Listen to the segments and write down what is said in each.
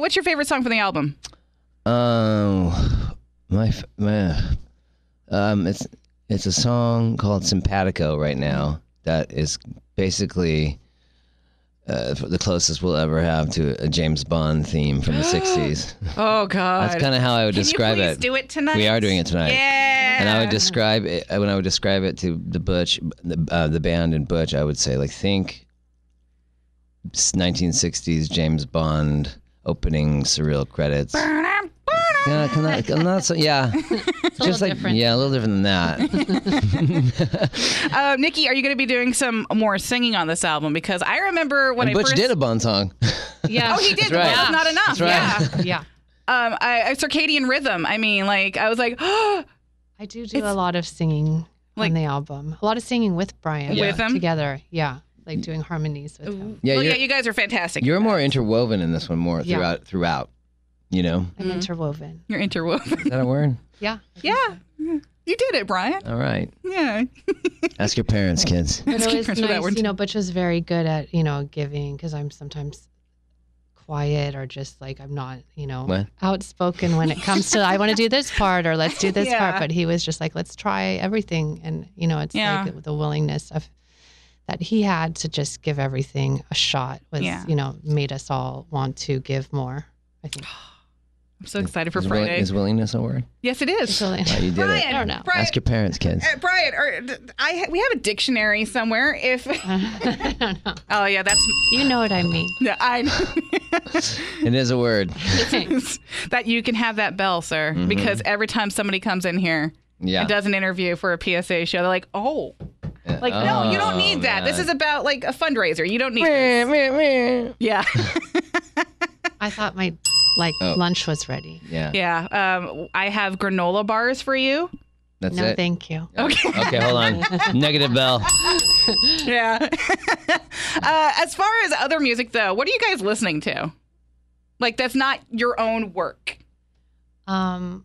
uh, what's your favorite song from the album? Um, my my, um, it's it's a song called Simpatico right now that is basically uh, the closest we'll ever have to a James Bond theme from the '60s. Oh God. That's kind of how I would Can describe you please it. do it tonight? We are doing it tonight. Yeah. And I would describe it when I would describe it to the Butch, the, uh, the band and Butch. I would say like think 1960s James Bond opening surreal credits. Yeah, can I, I'm not so, yeah, just like different. yeah, a little different than that. Uh, Nikki, are you going to be doing some more singing on this album? Because I remember when And I Butch first. did a Bond song. Yeah. Oh, he did. That's right. Well, not enough. That's right. Yeah. Yeah. Um, I, I circadian rhythm. I mean, like I was like, oh, I do do a lot of singing Like- on the album. A lot of singing with Brian. With him? Together. Yeah. Like doing harmonies with him. Yeah, well, yeah, you guys are fantastic. you're more interwoven in this one more Yeah. throughout throughout. You know, I'm mm-hmm. interwoven. You're interwoven. is that a word? Yeah. yeah, you did it, Brian. All right. Yeah. Ask your parents, kids. But it keep was friends with that nice, one, you know, Butch was very good at, you know, giving because I'm sometimes quiet or just like I'm not, you know, What? outspoken when it comes to I want to do this part or let's do this Yeah. part. But he was just like, let's try everything. And, you know, it's Yeah. like the willingness of that he had to just give everything a shot was, Yeah. you know, made us all want to give more. I think. I'm so excited for Is, willing- Friday. is willingness a word? yes, it is. So, Oh, you did Brian, it. I don't know. Brian, Ask your parents, kids. uh, Brian, or d- I we have a dictionary somewhere. If I don't know. oh yeah, that's You know what I mean. yeah, I It is a word. that you can have that bell, sir, because every time somebody comes in here Mm-hmm. Yeah. and does an interview for a PSA show, they're like, oh, like no, you don't need that. This is about like a fundraiser. You don't need. this. Yeah, I thought my like Oh. lunch was ready. yeah. yeah. Um, I have granola bars for you. That's no, it. thank you. Okay. Okay, hold on. Negative bell. Yeah. uh, as far as other music, though, what are you guys listening to? Like that's not your own work. Um,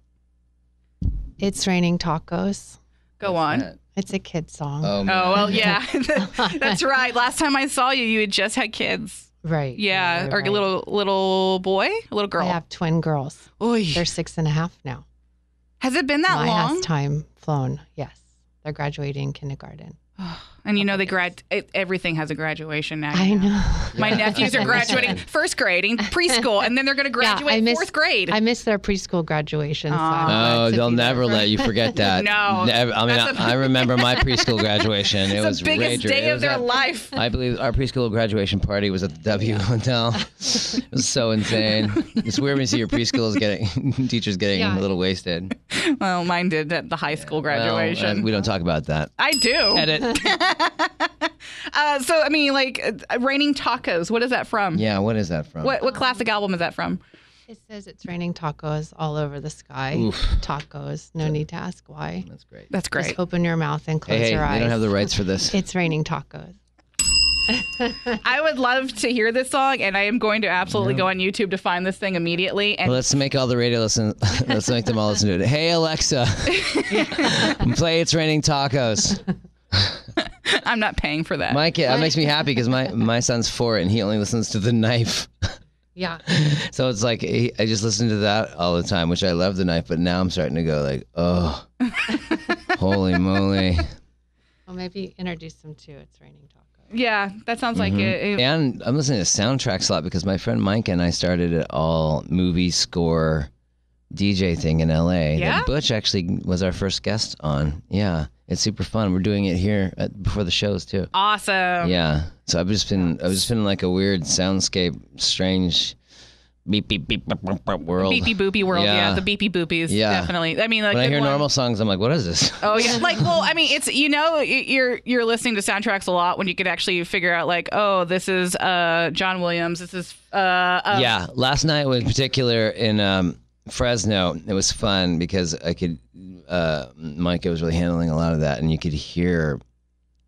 it's raining tacos. Go on. It's a kid song. Oh, Oh well, yeah, that's right. Last time I saw you, you had just had kids. right. Yeah, right, or right. a little little boy, a little girl. I have twin girls. Oy. They're six and a half now. Has it been that My long? has time flown. Yes, they're graduating kindergarten. Oh. And you know they grad. It, everything has a graduation now. I know. My nephews are graduating first grade, and preschool, and then they're going to Yeah, graduate I miss- fourth grade. I miss their preschool graduation. So I'm Aw. glad Oh, they'll never for- let you forget that. No, Never, I mean, that's I, a- I remember my preschool graduation. It was the biggest rager. day of their at- life. I believe our preschool graduation party was at the W Hotel. It was so insane. It's weird when you see your preschool is getting teachers getting Yeah. a little wasted. Well, mine did at the high school Well, graduation. uh, we don't talk about that. I do. Edit. Uh, so I mean, like uh, raining tacos. What is that from? Yeah, what is that from? What what classic album is that from? It says it's raining tacos all over the sky. Oof. Tacos. No need to ask why. That's great. That's great. Just open your mouth and close Hey, hey, your eyes. they don't have the rights for this. It's raining tacos. I would love to hear this song, and I am going to absolutely go on YouTube to find this thing immediately. And Well, let's make all the radio listen. let's make them all listen to it. Hey Alexa, play "It's Raining Tacos." I'm not paying for that. My kid, that makes me happy because my my son's four and he only listens to the knife. Yeah. So it's like he, I just listen to that all the time, which I love the knife. But now I'm starting to go like, oh, holy moly! Well, maybe introduce them to it's raining tacos. yeah, that sounds like Mm-hmm. it. it- And I'm listening to soundtracks a lot because my friend Mike and I started it all movie score DJ thing in LA. Yeah? That Butch actually was our first guest on. Yeah, it's super fun. We're doing it here at, before the shows too. Awesome. Yeah. So I've just been I've just been like a weird soundscape, strange beep beep beep beep, beep, beep world. Beepy boopy world. Yeah. Yeah. the beepy boopies. Yeah. Definitely. I mean, like when I hear one- normal songs, I'm like, what is this? Oh yeah, like well, I mean, it's you know, you're you're listening to soundtracks a lot when you could actually figure out like, oh, this is uh John Williams, this is uh, uh yeah. Last night in particular in um, Fresno, it was fun because I could uh, Micah was really handling a lot of that, and you could hear.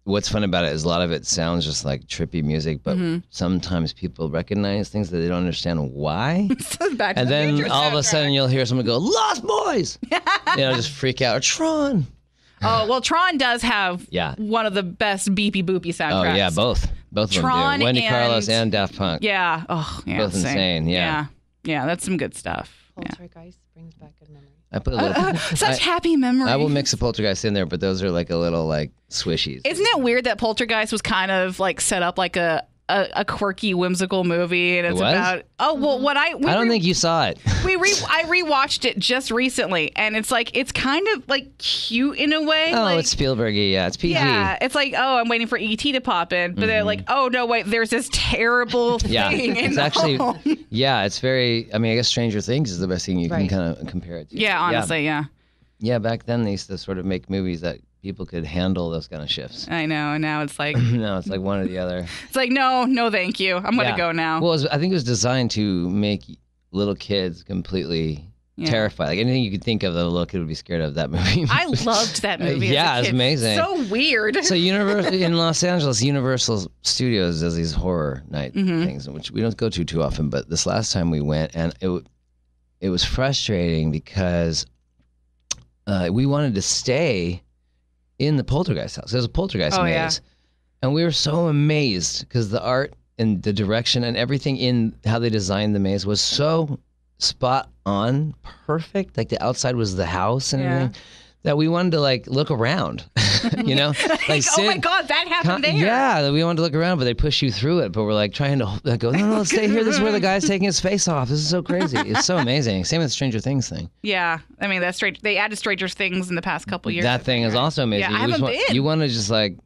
What's fun about it is a lot of it sounds just like trippy music, but Mm-hmm. sometimes people recognize things that they don't understand why. Back And then Future all of a sudden you'll hear someone go, Lost Boys! you know, just freak out. Or Tron. Oh well, Tron does have Yeah. one of the best beepy boopy soundtracks. Oh, yeah, both. Both of Tron them do. Wendy and- Carlos and Daft Punk. Yeah. Oh, yeah. Both same. insane, yeah. Yeah. Yeah, that's some good stuff. Yeah. Poltergeist brings back good memories. I put a little. Uh, such I- happy memories. I will mix a poltergeist in there, but those are like a little like swishies. Isn't it weird that Poltergeist was kind of like set up like a a, a quirky, whimsical movie, and it's It about oh well, what I we I don't re- think you saw it. we re I rewatched it just recently, and it's like it's kind of like cute in a way. Oh, like, it's Spielbergy. Yeah, it's PG. yeah, it's like oh, I'm waiting for ET to pop in, but they're like oh no wait, there's this terrible Mm-hmm. Yeah, thing. in it's actually home. yeah, it's very. I mean, I guess Stranger Things is the best thing you Right. can kind of compare it to. yeah, honestly, yeah. yeah. Back then they used to sort of make movies that people could handle those kind of shifts. I know, and now it's like no, it's like one or the other. it's like no, no, thank you. I'm gonna Yeah. go now. Well, was, I think it was designed to make little kids completely Yeah. terrified. Like anything you could think of that a little kid would be scared of. That movie. I loved that movie. Yeah, it's amazing. So weird. so Universal in Los Angeles, Universal Studios does these horror night Mhm. things, which we don't go to too often. But this last time we went, and it it was frustrating because uh, we wanted to stay in the Poltergeist house. There's a Poltergeist Oh, maze, yeah. and we were so amazed because the art and the direction and everything in how they designed the maze was so spot on, perfect. Like the outside was the house and Yeah. everything. That we wanted to like look around, you know, like, Like, oh my god, that happened Con- there. Yeah, we wanted to look around, but they push you through it. But we're like trying to like, go, no, no, let's stay here. This is where the guy's taking his face off. This is so crazy. It's so amazing. Same with Stranger Things thing. Yeah, I mean that's straight. They added Stranger Things in the past couple years. that thing is also amazing. Yeah, I you haven't want, been. You want to just like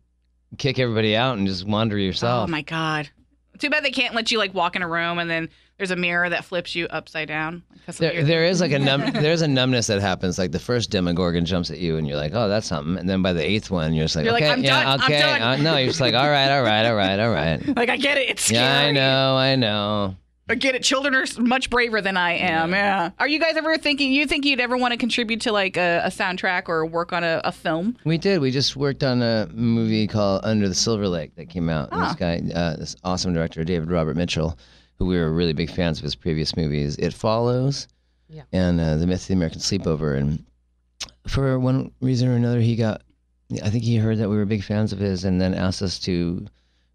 kick everybody out and just wander yourself. Oh my god. Too bad they can't let you like walk in a room and then there's a mirror that flips you upside down. There, there is like a num- there's a numbness that happens. Like the first Demogorgon jumps at you, and you're like, "Oh, that's something." And then by the eighth one, you're just like, You're like, "Okay, "I'm yeah, done, okay." Uh, no, you're just like, "All right, all right, all right, all right." like I get it. It's scary. Yeah, I know, I know. I get it. Children are much braver than I am. Yeah. Are you guys ever thinking? You think you'd ever want to contribute to like a, a soundtrack or work on a, a film? We did. We just worked on a movie called Under the Silver Lake that came out. And Ah. this guy, uh, this awesome director, David Robert Mitchell, who we were really big fans of his previous movies, It Follows, Yeah. and uh, The Myth of the American Sleepover. And for one reason or another, he got. I think he heard that we were big fans of his, and then asked us to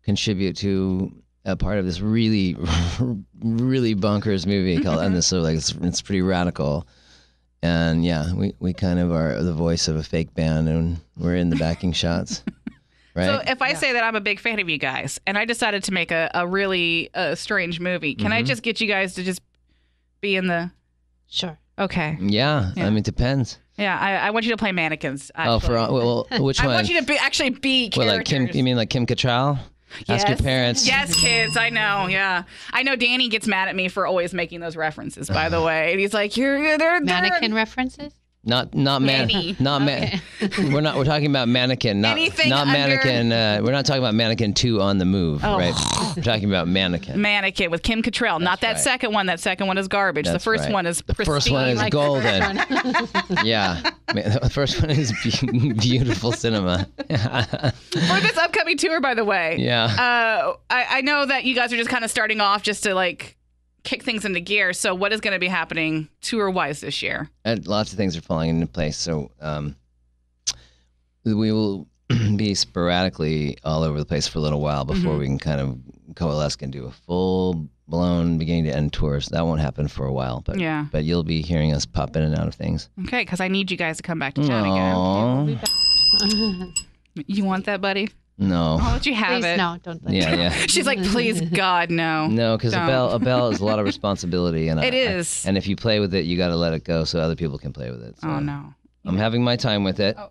contribute to a part of this really, really bonkers movie called Under the Silver Lake. It's, it's pretty radical. And yeah, we, we kind of are the voice of a fake band, and we're in the backing shots, right? So if I Yeah. say that I'm a big fan of you guys and I decided to make a, a really uh, strange movie, can I Mhm. just get you guys to just be in the? Sure. Okay. yeah, Yeah. I mean, it depends. Yeah, I, I want you to play mannequins. Oh, for well, which one? I want you to be actually be Well, characters. like Kim? You mean like Kim Cattrall? Ask your Yes. parents. Yes, kids. I know. Yeah, I know. Danny gets mad at me for always making those references. By the way, and he's like, "You're, you're they're, they're Mannequin references? Not not man. Not man. We're not. We're talking about mannequin. Not Anything not under- mannequin. Uh, we're not talking about mannequin two on the move, Oh. right? We're talking about mannequin. mannequin with Kim Cattrall. Not that right. second one. That second one is garbage. the That's first right. one is The first one is golden. yeah, Man, the first one is be- beautiful cinema. for this upcoming tour. By the way, yeah. uh, I, I know that you guys are just kind of starting off just to like kick things into gear. So, what is going to be happening tour wise this year? and lots of things are falling into place. So um, we will be sporadically all over the place for a little while before Mhm. we can kind of coalesce and do a full blown beginning to end tour. So that won't happen for a while, but Yeah. but you'll be hearing us pop in and out of things. Okay, because I need you guys to come back to town again. Aw. We'll be back. You want that, buddy? No. I'll let you have Please, it. no, don't let Yeah, me. yeah. She's like, please, God, no. No, because a Don't. bell a bell is a lot of responsibility, and I- It I- is. and if you play with it, you got to let it go so other people can play with it. So oh no. I'm having my time with it, Oh.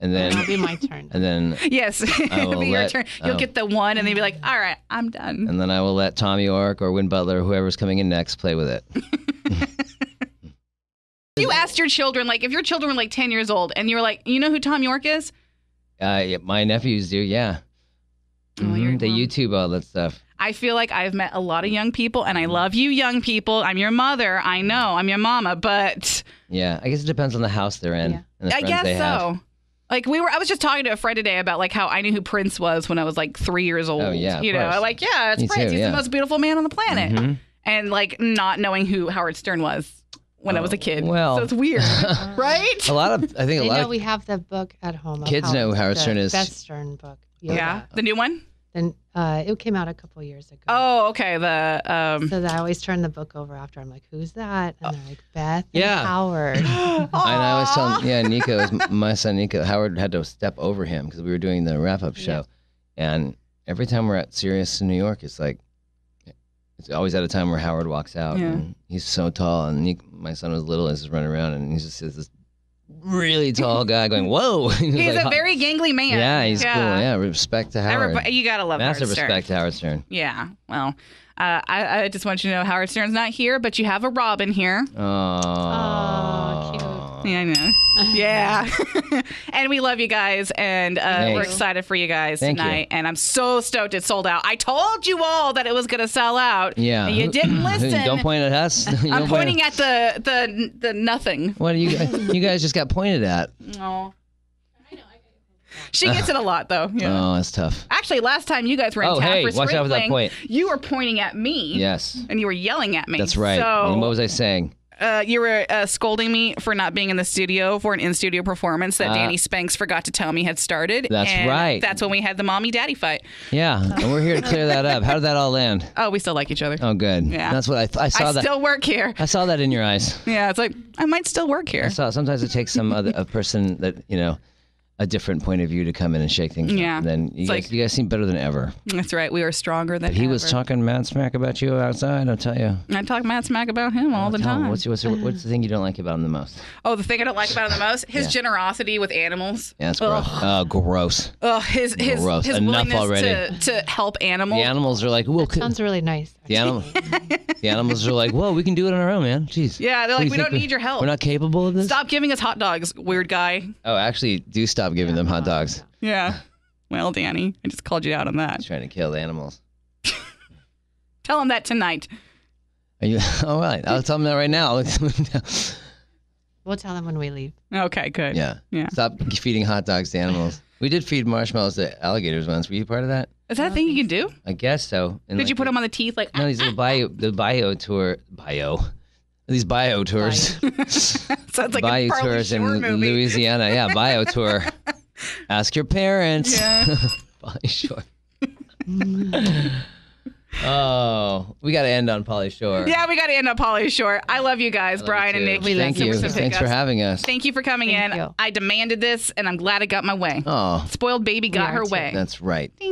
and then It'll be my turn. and then Yes, it'll will be your let- turn. You'll oh. get the one, and they'll be like, "All right, I'm done." and then I will let Tommy York or Win Butler, whoever's coming in next, play with it. You asked your children, like, if your children were like ten years old, and you're like, "You know who Thom Yorke is?" Uh, yeah, my nephews do, yeah. Oh, Mhm, They YouTube all that stuff. I feel like I've met a lot of young people, and I love you, young people. I'm your mother. I know I'm your mama, but Yeah, I guess it depends on the house they're in Yeah. and the I guess so. have. Like we were, I was just talking to a friend today about like how I knew who Prince was when I was like three years old. Oh, yeah, you know, course. like yeah, it's Me Prince. too, He's yeah. the most beautiful man on the planet, Mhm. and like not knowing who Howard Stern was when I was a Oh, kid. well. so it's weird, right? A lot of, I think a lot. They lot know of we have the book at home. Kids know who Howard the Stern is. Best Stern book. Yeah, the new one. and uh, it came out a couple years ago. Oh, okay. The um. So that I always turn the book over after. I'm like, "Who's that?" And they're like, "Beth and Yeah. Howard." And I was Aw. telling, yeah, Nico, is my son Nico, Howard had to step over him because we were doing the wrap up show. And every time we're at Sirius in New York, it's like, it's always at a time where Howard walks out. Yeah. And he's so tall. And Nico, my son was little and he's just running around and he's just this really tall guy going, whoa. He's He's like, a very gangly man. Yeah, he's cool. Yeah, respect to Howard. You gotta love Massive Howard Stern. respect to Howard Stern. Yeah. Well, uh, I, I just want you to know Howard Stern's not here, but you have a Robin here. Oh, cute. Yeah, I know. Yeah. and we love you guys, and uh, we're excited for you guys Thank you. tonight. And I'm so stoked it sold out. I told you all that it was going to sell out. Yeah. And you didn't listen. Don't point at us. I'm point pointing at the the the nothing. What do you guys, you guys just got pointed at? No. I know. She gets it a lot though. Yeah. Oh, that's tough. Actually, last time you guys were in Oh, town hey, for watch out for that sprinkling, point. you were pointing at me. Yes. And you were yelling at me. That's right. So and what was I saying? Uh, you were uh, scolding me for not being in the studio for an in-studio performance that Uh, Danny Spanks forgot to tell me had started. That's right. That's when we had the mommy-daddy fight. Yeah, and we're here to clear that up. How did that all land? Oh, we still like each other. Oh, good. Yeah. That's what I, th- I saw I that. still work here. I saw that in your eyes. Yeah, it's like I might still work here. I saw. Sometimes it takes some other a person that you know, a different point of view to come in and shake things. Yeah. Up. Then you guys, like- you guys seem better than ever. That's right. We are stronger than He was talking mad smack about you outside. I'll tell you. I talk mad smack about him all the Tell him, time. What's, what's, what's the thing you don't like about him the most? oh, the thing I don't like about him the most, his Yeah. generosity with animals. Yeah, it's gross. Ugh. Oh, gross. Ugh, his his Gross. his Enough willingness already. to to help animals. The animals are like, well, That sounds really nice. the animal, the animals are like, whoa, we can do it on our own, man. Jeez. Yeah, they're What do like, we don't need your help. We're not capable of this. Stop giving us hot dogs, weird guy. Oh, actually, do stop giving them hot dogs. Yeah. Well, Danny, I just called you out on that. He's trying to kill the animals. Tell him that tonight. Are you all right? I'll tell them that right now. We'll tell them when we leave. Okay, good. yeah. Yeah. Stop feeding hot dogs to animals. We did feed marshmallows to alligators once. Were you part of that? Is that a thing you can do? I guess so. And Did like you put the- them on the teeth? Like, No, these little ah, bio, ah? the bayou tour, bio, these bayou tours, sounds like a bio Farley tours in movie. Louisiana. Yeah, bayou tour. Ask your parents. Yeah. Pauly Shore. oh, we got to end on Pauly Shore. Yeah, we got to end on Polly Short. I love you guys, love Brian you and too. Nick. We love Thank you. you. Super Thanks for having us. Thank you for coming Thank in. you. I demanded this, and I'm glad I got my way. Oh, Spoiled baby got her too. way. that's right.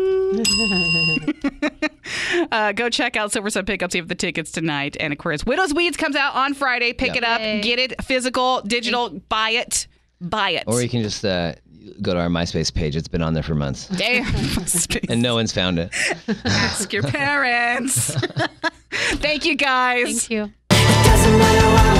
Uh, go check out Silversun Pickups. You have the tickets tonight. And of course, Widow's Weeds comes out on Friday. Pick Yep. it up, Yay. get it physical, digital, buy it. Buy it. Or you can just uh, go to our MySpace page. It's been on there for months. Damn. And no one's found it. Ask your parents. Thank you guys. Thank you. Doesn't matter what